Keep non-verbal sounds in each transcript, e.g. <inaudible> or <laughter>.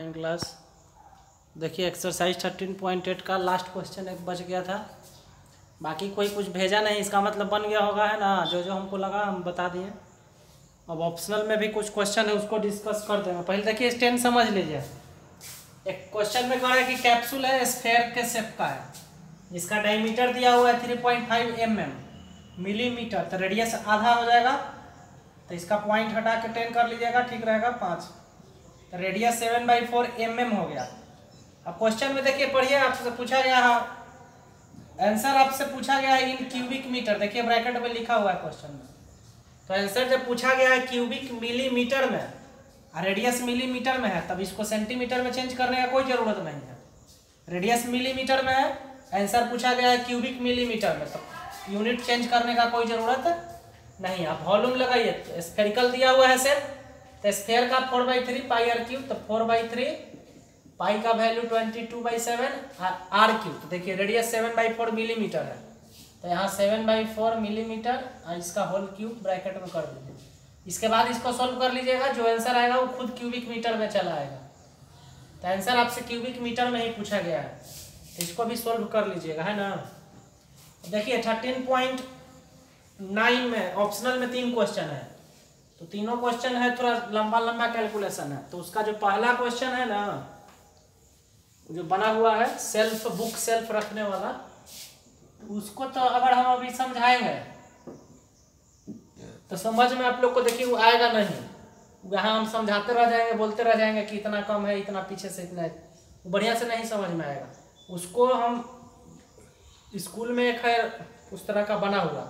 Class देखिए exercise thirteen point eight का last question एक बच गया था। बाकी कोई कुछ भेजा नहीं, इसका मतलब बन गया होगा, है ना? जो जो हमको लगा, हम बता दिए। अब ऑप्शनल में भी कुछ क्वेश्चन है, उसको डिस्कस कर देंगे। पहले देखिए स्टैंड समझ लीजिए। एक क्वेश्चन में कह रहा है कि कैप्सूल है स्फेयर के शेप का है। इसका डायमीटर दिया हुआ है three point five M M millimetre तो रेडियस आधा हो जाएगा। तो इसका पॉइंट हटा के टेन कर लीजिएगा, ठीक रहेगा, पाँच। Radius seven by four M M हो गया। अब क्वेश्चन में देखिए, पढ़िए, आपसे पूछा गया, है। आंसर आपसे पूछा गया है इन क्यूबिक मीटर देखिए ब्रैकेट में लिखा हुआ है क्वेश्चन में। तो आंसर जब पूछा गया है क्यूबिक मिलीमीटर में रेडियस मिलीमीटर में है, तब इसको सेंटीमीटर में चेंज करने का कोई ज़रूरत नहीं है। रेडियस मिलीमीटर में है आंसर पूछा गया है क्यूबिक मिलीमीटर में तो यूनिट चेंज करने का कोई ज़रूरत नहीं आप वॉल्यूम लगाइए स्फेरिकल दिया हुआ है सर तो स्फेयर का four by three pi R cube तो फोर बाई थ्री पाई का value twenty two by seven R cube तो देखिए radius seven by four millimetre है। तो यहाँ सेवन बाई फोर मिलीमीटर इसका होल क्यूब ब्रैकेट में कर दीजिए। इसके बाद इसको सॉल्व कर लीजिएगा, जो आंसर आएगा वो खुद क्यूबिक मीटर में चला आएगा। तो आंसर आपसे क्यूबिक मीटर में ही पूछा गया है। तो इसको भी सॉल्व कर लीजिएगा, है ना? देखिए थर्टीन पॉइंट नाइन में ऑप्शनल में तीन क्वेश्चन है। तो तीनों क्वेश्चन है, थोड़ा लंबा लंबा कैलकुलेशन है। तो उसका जो पहला क्वेश्चन है ना जो बना हुआ है सेल्फ बुक सेल्फ रखने वाला, उसको तो अगर हम अभी समझाएँगे तो समझ में आप लोग को देखिए वो आएगा नहीं। यहाँ हम समझाते रह जाएँगे, बोलते रह जाएँगे कि इतना कम है, इतना पीछे से इतना बढ़िया से नहीं समझ में आएगा। उसको हम स्कूल में है उस तरह का बना हुआ।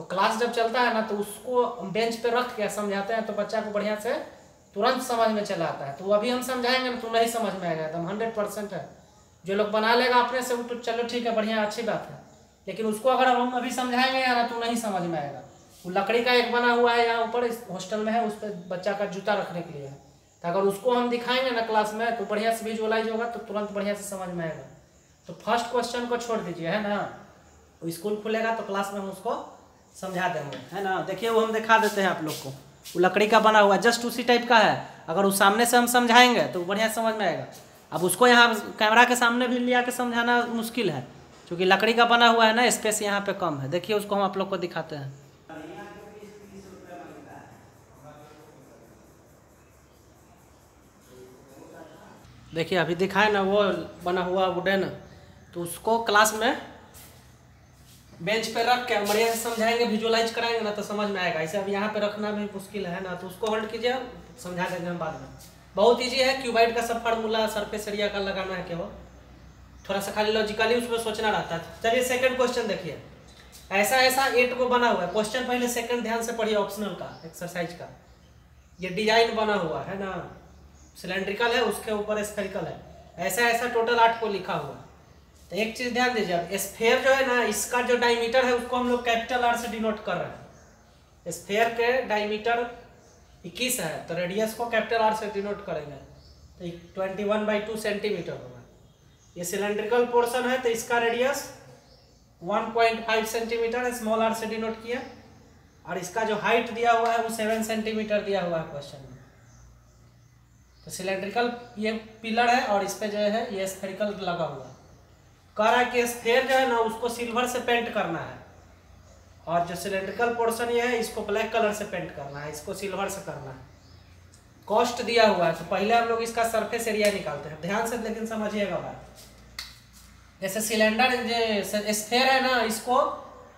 तो क्लास जब चलता है ना तो उसको बेंच पे रख के समझाते हैं तो बच्चा को बढ़िया से तुरंत समझ में चला आता है। तो अभी हम समझाएँगे ना तो नहीं समझ में आएगा एकदम हंड्रेड परसेंट है। जो लोग बना लेगा अपने से, वो तो चलो ठीक है, बढ़िया, अच्छी बात है। लेकिन उसको अगर हम अभी समझाएँगे या ना तो नहीं समझ में आएगा। वो लकड़ी का एक बना हुआ है यहाँ ऊपर हॉस्टल में है, उस पर बच्चा का जूता रखने के लिए है। तो अगर उसको हम दिखाएँगे ना क्लास में तो बढ़िया से विजुअलाइज होगा तो तुरंत बढ़िया से समझ में आएगा। तो फ़र्स्ट क्वेश्चन को छोड़ दीजिए, है ना? स्कूल खुलेगा तो क्लास में हम उसको समझा देंगे, है ना? देखिए, वो हम दिखा देते हैं आप लोग को। वो लकड़ी का बना हुआ, जस्ट उसी टाइप का है। अगर उस सामने से हम समझाएँगे तो बढ़िया समझ में आएगा। अब उसको यहाँ कैमरा के सामने भी लिया के समझाना मुश्किल है, क्योंकि लकड़ी का बना हुआ है ना स्पेस यहाँ पे कम है। देखिए, उसको हम आप लोग को दिखाते हैं। देखिए, अभी दिखाए ना, वो बना हुआ वुडन तो उसको क्लास में बेंच पे रख के बढ़िया से समझाएँगे विजुअलाइज कराएँगे, ना तो समझ में आएगा। ऐसे अब यहाँ पे रखना भी मुश्किल है, ना तो उसको होल्ड कीजिए, समझा देंगे हम बाद में। बहुत ईजी है, क्यूबाइट का सब फार्मूला सरफेस एरिया का लगाना है केवल। थोड़ा सा खाली लॉजिकली उसमें सोचना रहता है। चलिए सेकंड क्वेश्चन देखिए। ऐसा ऐसा एट को बना हुआ है। क्वेश्चन पहले सेकंड ध्यान से पढ़िए ऑप्शनल का एक्सरसाइज का। ये डिज़ाइन बना हुआ है ना। सिलेंड्रिकल है, उसके ऊपर स्फेरिकल है। ऐसा ऐसा टोटल आठ को लिखा हुआ है। तो एक चीज़ ध्यान दीजिए, अब स्फेयर जो है ना, इसका जो डायमीटर है, उसको हम लोग कैपिटल आर से डिनोट कर रहे हैं। स्फेयर के डायमीटर 21 है तो रेडियस को कैपिटल आर से डिनोट करेंगे। तो twenty one by two centimetre होगा। ये सिलेंड्रिकल पोर्शन है तो इसका रेडियस 1.5 सेंटीमीटर है स्मॉल आर से डिनोट किया। और इसका जो हाइट दिया हुआ है, वो सेवन सेंटीमीटर दिया हुआ है क्वेश्चन में। तो सिलेंड्रिकल ये पिलर है, और इस पर जो है, ये स्फेरिकल लगा हुआ है। है कि स्फेयर जो है ना, उसको सिल्वर से पेंट करना है। और जो सिलेंड्रिकल पोर्शन ये है, इसको ब्लैक कलर से पेंट करना है, इसको सिल्वर से करना है। कॉस्ट दिया हुआ है तो पहले हम लोग इसका सरफेस एरिया निकालते हैं। ध्यान से लेकिन समझिएगा बात। जैसे सिलेंडर स्फेयर है ना, इसको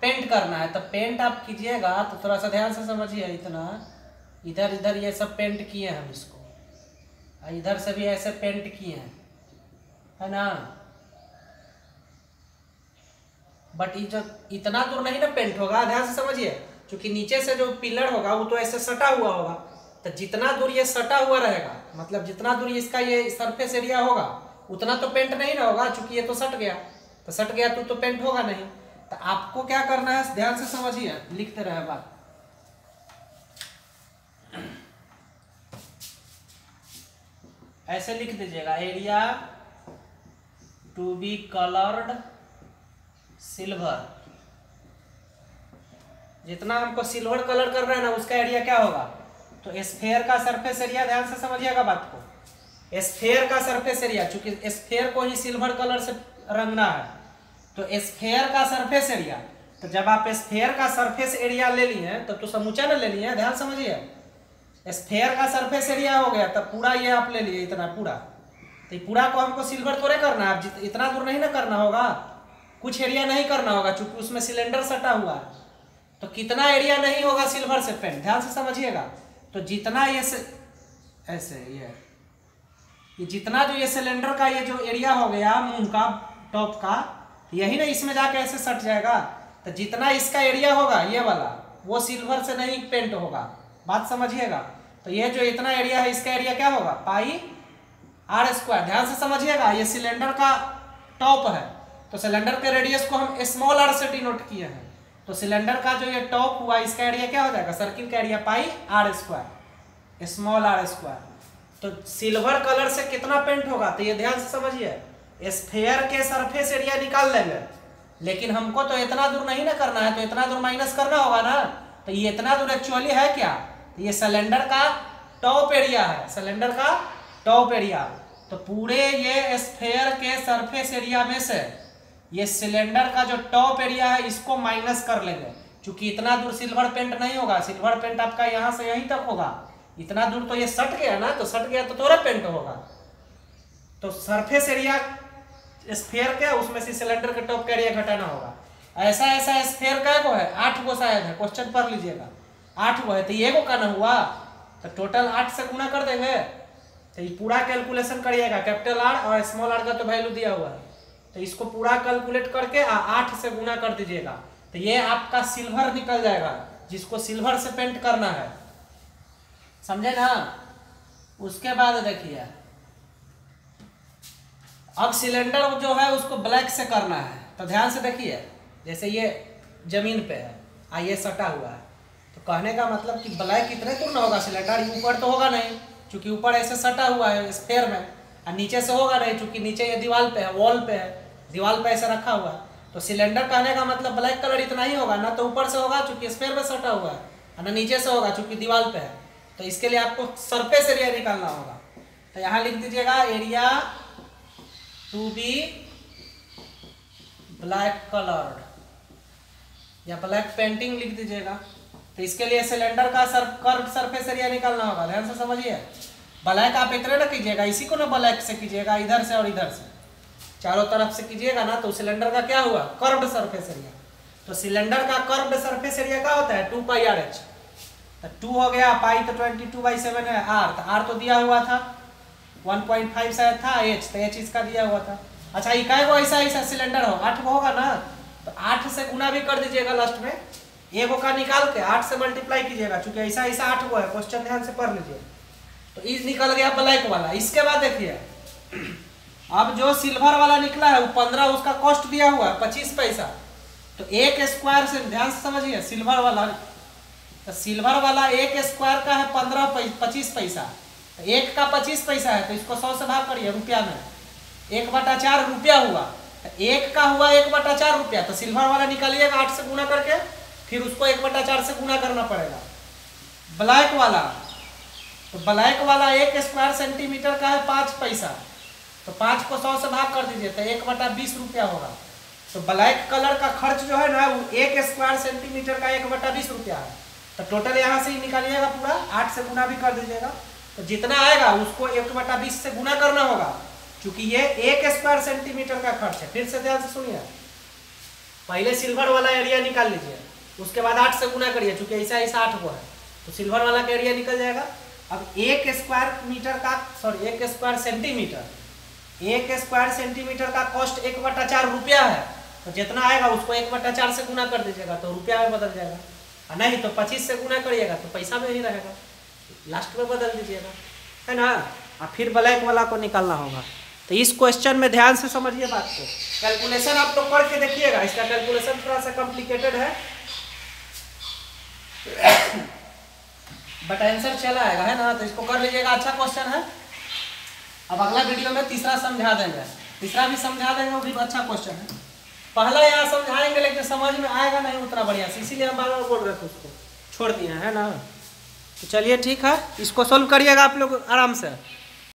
पेंट करना है तो पेंट आप कीजिएगा तो थोड़ा सा ध्यान से समझिए इतना। इधर इधर ये सब पेंट किए हैं हम इसको। इधर से भी ऐसे पेंट किए हैं। है ना? बट इतना दूर नहीं ना पेंट होगा, ध्यान से समझिए। क्योंकि नीचे से जो पिलर होगा, वो तो ऐसे सटा हुआ होगा। तो जितना दूर ये सटा हुआ रहेगा मतलब जितना दूर इसका ये सरफेस एरिया होगा, उतना तो पेंट नहीं ना होगा, चूँकि ये तो सट गया। तो सट गया तो तो पेंट होगा नहीं। तो आपको क्या करना है, ध्यान से समझिए, लिखते रहे बात। ऐसे लिख दीजिएगा area to be coloured silver. जितना हमको सिल्वर कलर करना है ना उसका एरिया क्या होगा? तो स्फेयर का सरफेस एरिया ध्यान से समझिएगा बात को। स्फेयर का सरफेस एरिया चूँकि स्फेयर को ही सिल्वर कलर से रंगना है तो स्फेयर का सरफेस एरिया तो जब आप स्फेयर का सरफेस एरिया ले लिए तो, तो समूचा ना ले लिए ध्यान समझिए। स्फेयर का सरफेस एरिया हो गया तब पूरा ये आप ले लिए इतना पूरा। तो पूरा को हमको सिल्वर थोड़े करना है इतना दूर नहीं ना करना होगा। कुछ एरिया नहीं करना होगा, चूँकि उसमें सिलेंडर सटा हुआ है। तो कितना एरिया नहीं होगा सिल्वर से पेंट ध्यान से समझिएगा। तो जितना ये से ऐसे, ये। ये जितना जो ये सिलेंडर का ये जो एरिया हो गया मुँह का टॉप का, यही ना इसमें जाके ऐसे सट जाएगा। तो जितना इसका एरिया होगा, ये वाला, वो सिल्वर से नहीं पेंट होगा। बात समझिएगा। तो ये जो इतना एरिया है, इसका एरिया क्या होगा? पाई आर स्क्वायर ध्यान से समझिएगा, ये सिलेंडर का टॉप है। तो सिलेंडर के रेडियस को हम स्मॉल आर से डिनोट किए हैं। तो सिलेंडर का जो ये टॉप हुआ, इसका एरिया क्या हो जाएगा? सर्किल का area pi R square small R square तो सिल्वर कलर से कितना पेंट होगा? तो ये ध्यान से समझिए स्फेयर के सरफेस एरिया निकाल लेंगे। लेकिन हमको तो इतना दूर नहीं ना करना है तो इतना दूर माइनस करना होगा ना। तो ये इतना दूर एक्चुअली है क्या? तो ये सिलेंडर का टॉप एरिया है सिलेंडर का टॉप एरिया तो पूरे ये स्फेयर के सरफेस एरिया में से ये सिलेंडर का जो टॉप एरिया है, इसको माइनस कर लेंगे। क्योंकि इतना दूर सिल्वर पेंट नहीं होगा। सिल्वर पेंट आपका यहाँ से यहीं तक होगा। इतना दूर तो ये सट गया ना तो सट गया तो थोड़ा पेंट होगा। तो सरफेस एरिया स्फेयर क्या, उसमें से सिलेंडर के टॉप का एरिया घटाना होगा। ऐसा ऐसा स्फेयर का को है? आठ गो शायद है। क्वेश्चन पढ़ लीजिएगा। आठ गो है तो ये को का ना हुआ? तो टोटल आठ से गुना कर देंगे। तो ये पूरा कैलकुलेशन करिएगा। कैपिटल आर और स्मॉल आर का तो वैल्यू दिया हुआ है। तो इसको पूरा कैलकुलेट करके आठ से गुना कर दीजिएगा। तो ये आपका सिल्वर निकल जाएगा, जिसको सिल्वर से पेंट करना है। समझे ना? उसके बाद देखिए। अब सिलेंडर जो है उसको ब्लैक से करना है। तो ध्यान से देखिए, जैसे ये ज़मीन पे है, आ ये सटा हुआ है। तो कहने का मतलब कि ब्लैक इतने दूर ना होगा सिलेंडर ऊपर तो होगा नहीं, क्योंकि ऊपर ऐसे सटा हुआ है स्पेयर में और नीचे से होगा नहीं, क्योंकि नीचे ये दीवार पे है वॉल पे है। दीवार पे ऐसे रखा हुआ है। तो सिलेंडर कहने का मतलब ब्लैक कलर इतना ही होगा, ना तो ऊपर से होगा, चूँकि स्पेयर में सटा हुआ है ना नीचे से होगा, चूँकि दीवार पे है। तो इसके लिए आपको सरफेस एरिया निकालना होगा। तो यहाँ लिख दीजिएगा, area to be black coloured. या ब्लैक पेंटिंग लिख दीजिएगा। तो इसके लिए सिलेंडर का सर, कर्व सरफेस एरिया निकालना होगा, ध्यान से समझिए। ब्लैक आप इतने ना कीजिएगा, इसी को ना ब्लैक से कीजिएगा, इधर से और इधर से। चारों तरफ़ से कीजिएगा ना तो सिलेंडर का क्या हुआ? कर्व्ड सरफेस एरिया तो सिलेंडर का कर्व्ड सरफेस एरिया क्या होता है? टू पाई आर एच तो टू हो गया पाई तो ट्वेंटी टू बाई सेवन है आर तो आर तो दिया हुआ था। वन पॉइंट फाइव शायद था एच तो एच इसका दिया हुआ था। अच्छा इकाई को ऐसा ऐसा सिलेंडर हो। आठ होगा ना? तो आठ से गुना भी कर दीजिएगा लास्ट में। एगो का निकाल के आठ से मल्टीप्लाई कीजिएगा, चूँकि ऐसा ऐसा आठ को है क्वेश्चन ध्यान से पढ़ लीजिए। तो इस निकल गया ब्लैक वाला। इसके बाद देखिए। अब जो सिल्वर वाला निकला है, वो पंद्रह, उसका कॉस्ट दिया हुआ है, पच्चीस पैसा। तो एक स्क्वायर से, ध्यान से समझिए, सिल्वर वाला तो सिल्वर वाला एक स्क्वायर का है पंद्रह पच्चीस पैसा। तो एक का पच्चीस पैसा है तो इसको सौ से भाग करिए, रुपया में। एक बटा चार रुपया हुआ। तो एक का हुआ एक बटा चार रुपया तो सिल्वर वाला निकालिएगा आठ से गुना करके, फिर उसको एक बटा चार से गुना करना पड़ेगा। ब्लैक वाला। तो ब्लैक वाला एक स्क्वायर सेंटीमीटर का है पाँच पैसा। तो पाँच को सौ से भाग कर दीजिए तो एक बटा बीस रुपया होगा। तो ब्लैक कलर का खर्च जो है ना, वो एक स्क्वायर सेंटीमीटर का एक बटा बीस रुपया है। तो टोटल यहाँ से ही निकालिएगा पूरा, आठ से गुना भी कर दीजिएगा। तो जितना आएगा, उसको एक बटा बीस से गुना करना होगा, क्योंकि ये एक स्क्वायर सेंटीमीटर का खर्च है। फिर से ध्यान से सुनिए। पहले सिल्वर वाला एरिया निकाल लीजिए, उसके बाद आठ से गुना करिए, चूँकि ऐसा ऐसा आठ हुआ है। तो सिल्वर वाला का एरिया निकल जाएगा। अब एक स्क्वायर मीटर का सॉरी एक स्क्वायर सेंटीमीटर एक स्क्वायर सेंटीमीटर का कॉस्ट एक बटा चार रुपया है। तो जितना आएगा उसको एक बटा चार से गुना कर दीजिएगा तो रुपया में बदल जाएगा। और नहीं तो पच्चीस से गुना करिएगा तो पैसा में ही रहेगा। लास्ट में बदल दीजिएगा। है ना? और फिर ब्लैक वाला को निकालना होगा। तो इस क्वेश्चन में ध्यान से समझिए बात को। कैलकुलेशन आप लोग पढ़ के देखिएगा। इसका कैलकुलेशन थोड़ा सा कॉम्प्लिकेटेड है। <coughs> बट आंसर चला आएगा, है ना? तो इसको कर लीजिएगा। अच्छा क्वेश्चन है। अब अगला वीडियो में तीसरा समझा देंगे। तीसरा भी समझा देंगे, वो भी अच्छा क्वेश्चन है। पहला यहाँ समझाएँगे, लेकिन समझ में आएगा नहीं उतना बढ़िया से, इसीलिए हम बार बार बोल रहे थे उसको। छोड़ दिए है ना? तो चलिए ठीक है, इसको सोल्व करिएगा आप लोग आराम से।